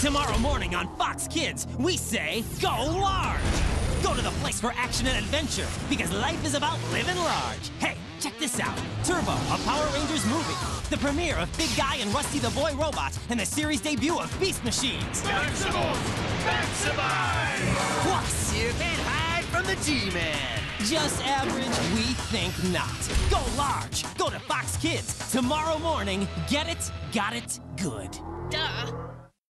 Tomorrow morning on Fox Kids, we say go large. Go to the place for action and adventure because life is about living large. Hey, check this out Turbo, a Power Rangers movie. The premiere of Big Guy and Rusty the Boy Robot, and the series debut of Beast Machines. Maximals! Maximize! Plus, You can't hide from the G-Man. just average, we think not. Go large. Go to Fox Kids. Tomorrow morning, get it, got it, good. Duh.